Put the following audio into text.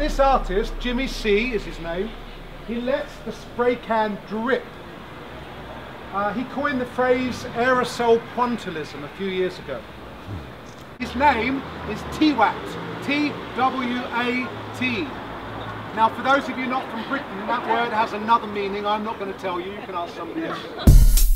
This artist, Jimmy C is his name, he lets the spray can drip. Uh, he coined the phrase aerosol pointillism a few years ago. His name is TWAT, T-W-A-T. Now for those of you not from Britain, that word has another meaning I'm not going to tell you, you can ask somebody else.